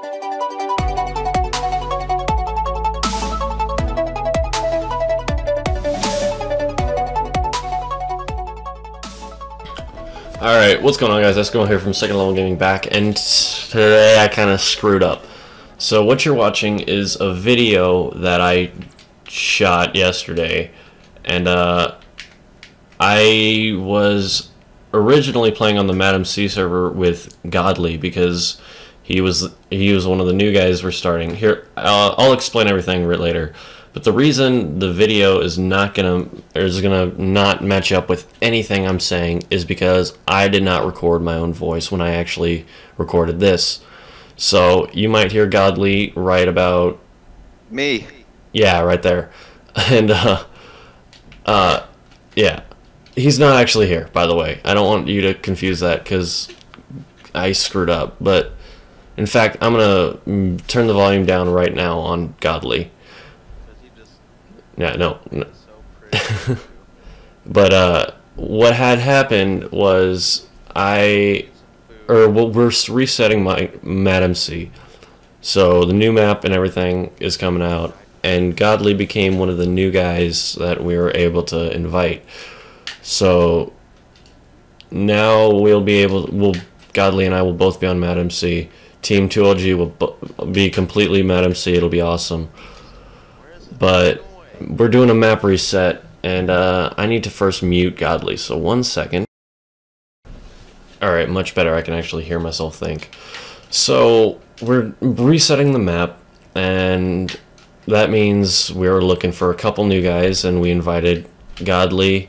Alright, what's going on guys? Let's go here from Second Level Gaming back, and today I kind of screwed up. So what you're watching is a video that I shot yesterday, and uh, I was originally playing on the MadMC server with Gawdly because he was he was one of the new guys we're starting. Here, I'll, I'll explain everything later. But the reason the video is not gonna is gonna not match up with anything I'm saying is because I did not record my own voice when I actually recorded this. So you might hear Gawdly right about Me. yeah, right there, and uh, uh, yeah, he's not actually here. By the way, I don't want you to confuse that because I screwed up. But in fact, I'm gonna mm, turn the volume down right now on Gawdly. Yeah, no, no. but uh, what had happened was I, or well, we're resetting my MadMC. So the new map and everything is coming out, and Gawdly became one of the new guys that we were able to invite. So now we'll be able, we'll Gawdly and I will both be on MadMC. Team 2LG will be completely MadMC. It'll be awesome. But we're doing a map reset, and uh, I need to first mute Gawdly, so one second. Alright, much better. I can actually hear myself think. So, we're resetting the map, and that means we're looking for a couple new guys, and we invited Gawdly,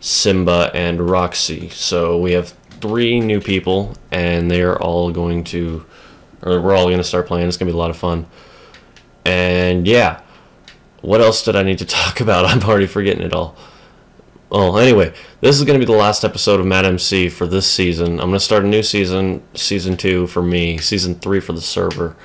Simba, and Roxy. So we have three new people, and they're all going to, or we're all going to start playing. It's going to be a lot of fun. And yeah, what else did I need to talk about? I'm already forgetting it all. Well, anyway, this is going to be the last episode of Mad MC for this season. I'm going to start a new season, season 2 for me, season 3 for the server.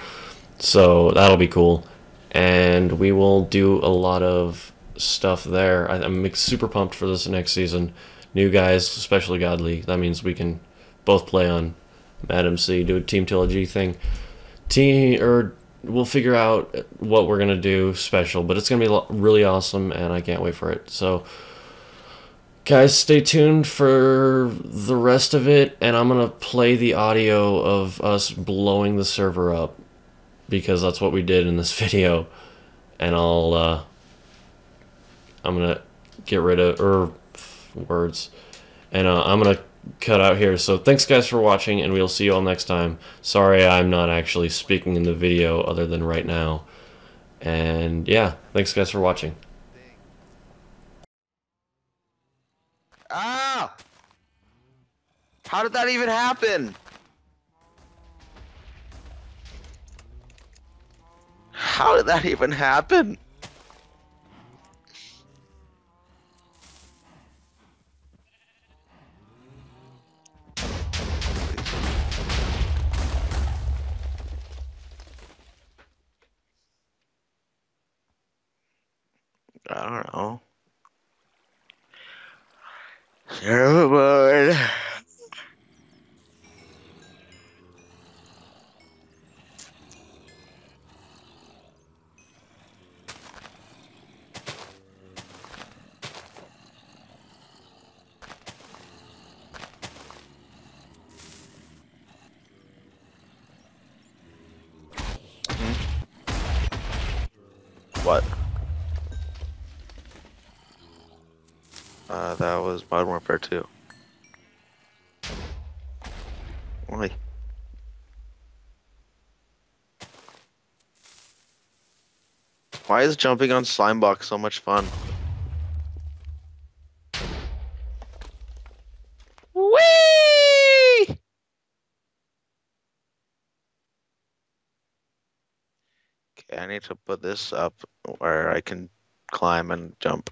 So that'll be cool. And we will do a lot of stuff there. I'm super pumped for this next season. New guys, especially Gawdly. That means we can both play on MadMC, do a Team 2LG thing. Team, or we'll figure out what we're gonna do special, but it's gonna be really awesome, and I can't wait for it. So, guys, stay tuned for the rest of it, and I'm gonna play the audio of us blowing the server up because that's what we did in this video, and I'll uh, I'm gonna get rid of er words, and uh, I'm gonna cut out here. So thanks guys for watching and we'll see you all next time. Sorry I'm not actually speaking in the video other than right now. And yeah, thanks guys for watching. Ah! How did that even happen? How did that even happen? I don't know. Never What? Uh, that was Modern Warfare 2. Why? Why is jumping on slime blocks so much fun? Whee! Okay, I need to put this up where I can climb and jump.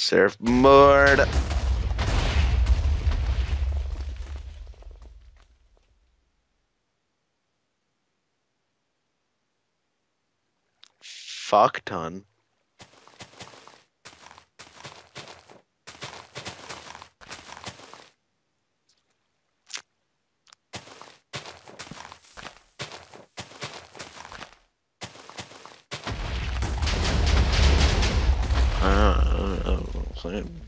Surfboard. Fuck ton. playing.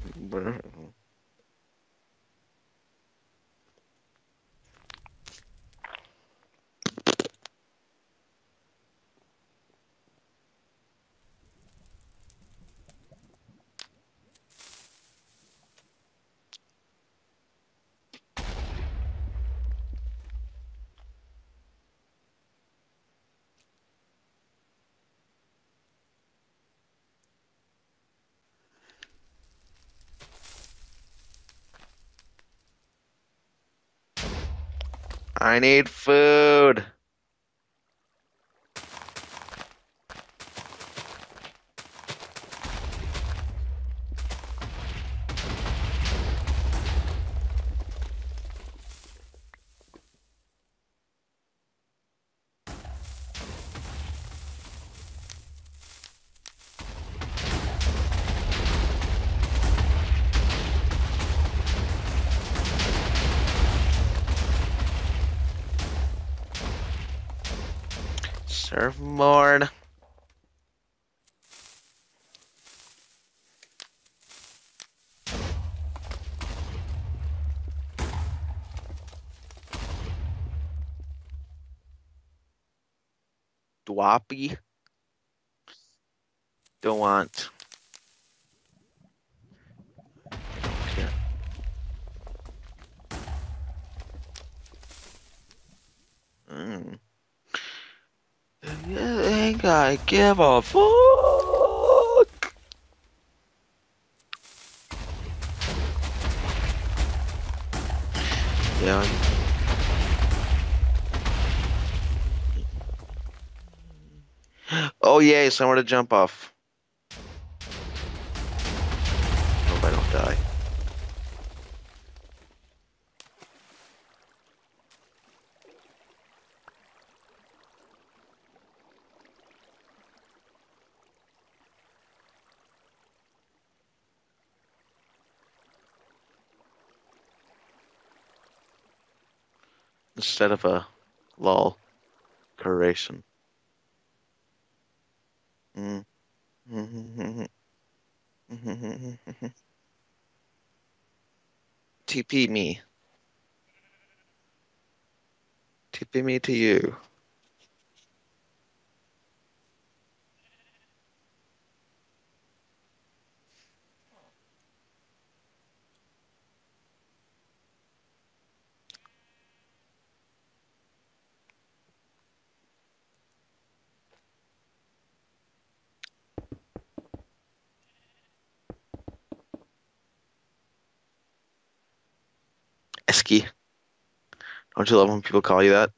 I need food. Surfboard. Dwappy. Don't want. Okay. Mm. Yeah, ain't I give a fuck. Yeah. Oh yay, somewhere to jump off. Hope I don't die. Instead of a lol curation. TP me. TP me to you. Don't you love when people call you that?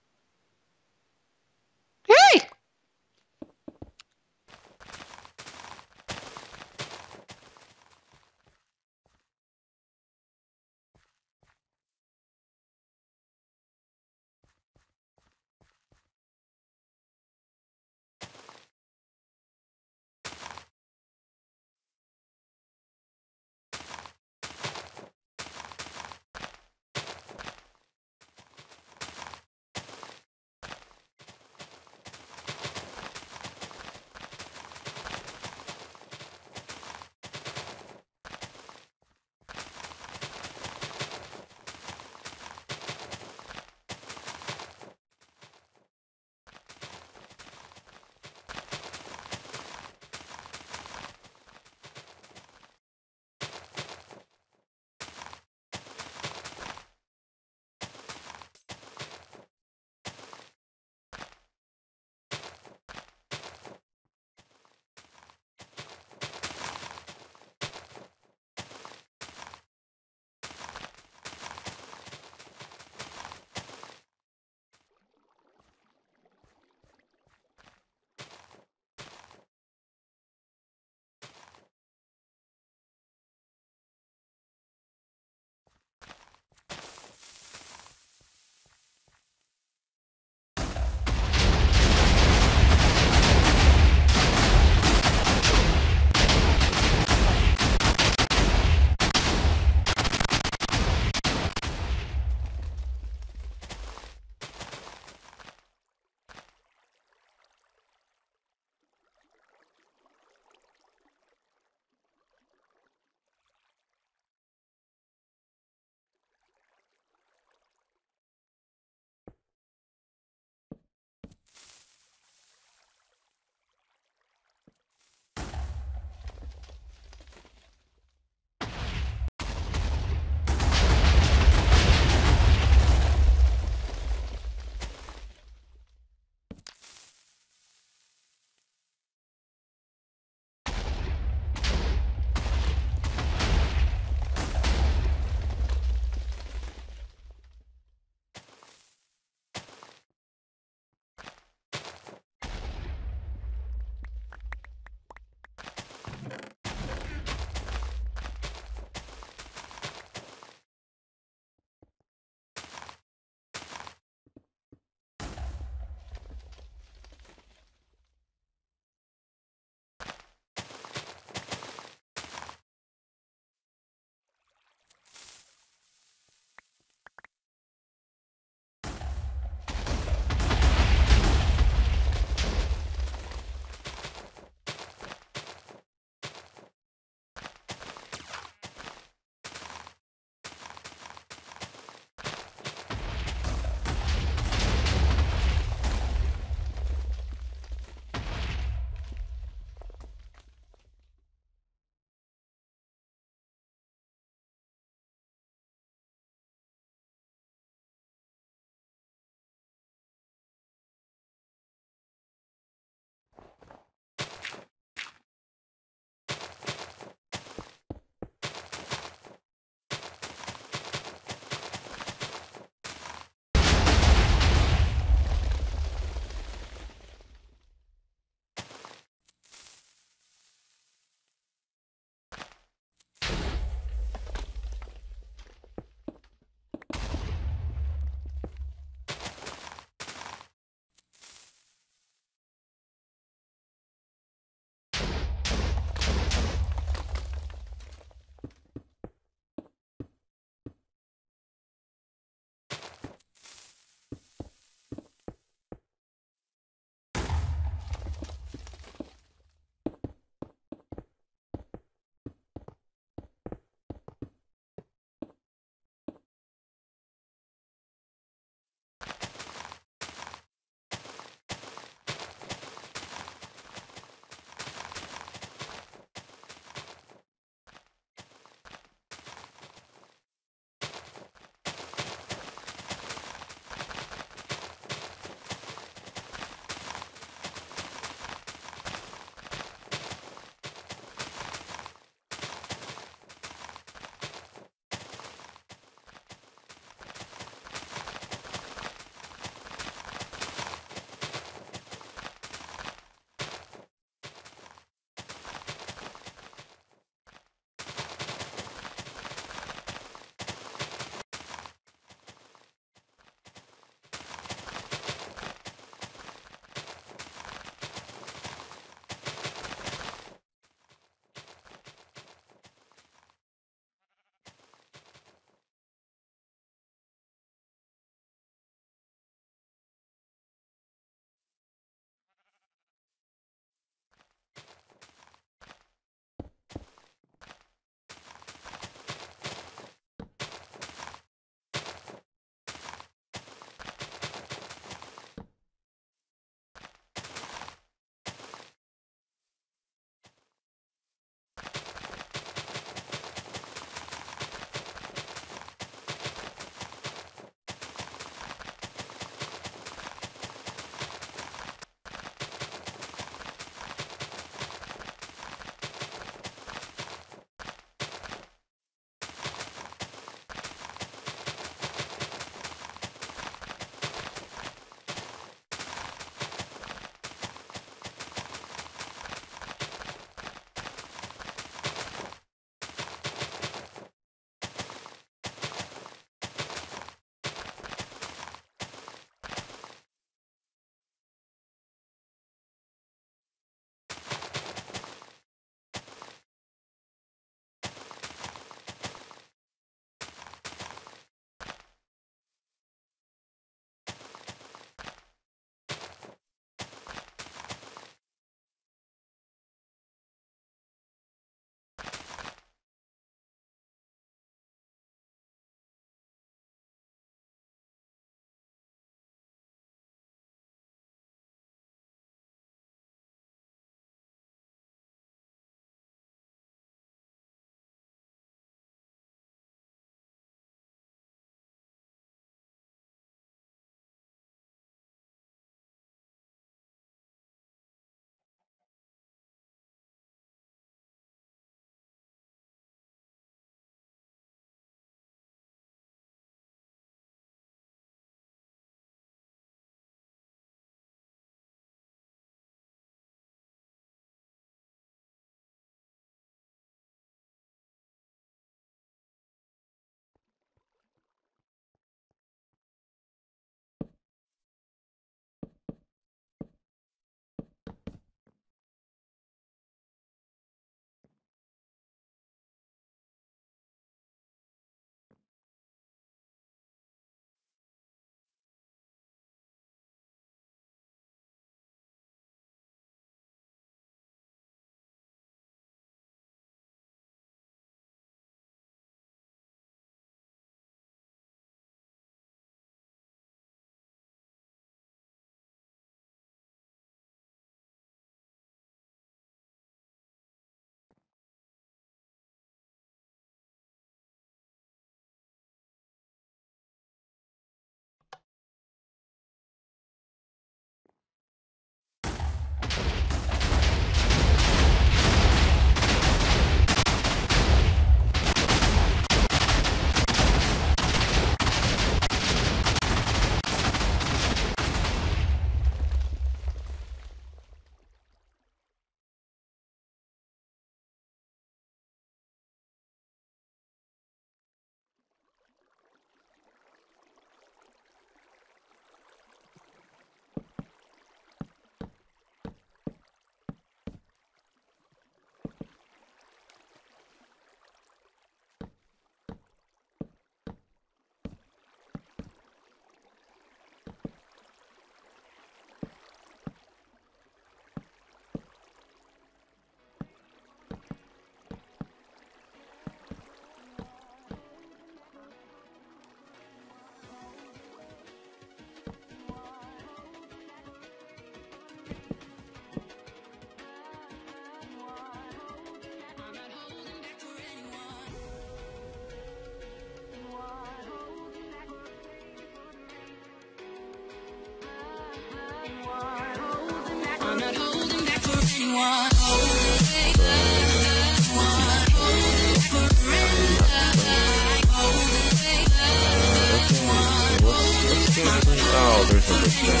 Oh, there's a big thing.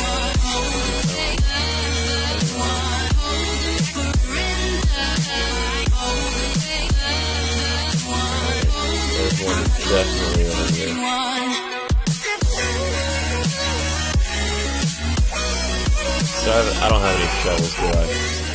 There's one definitely here. I, don't have any shovels, do I?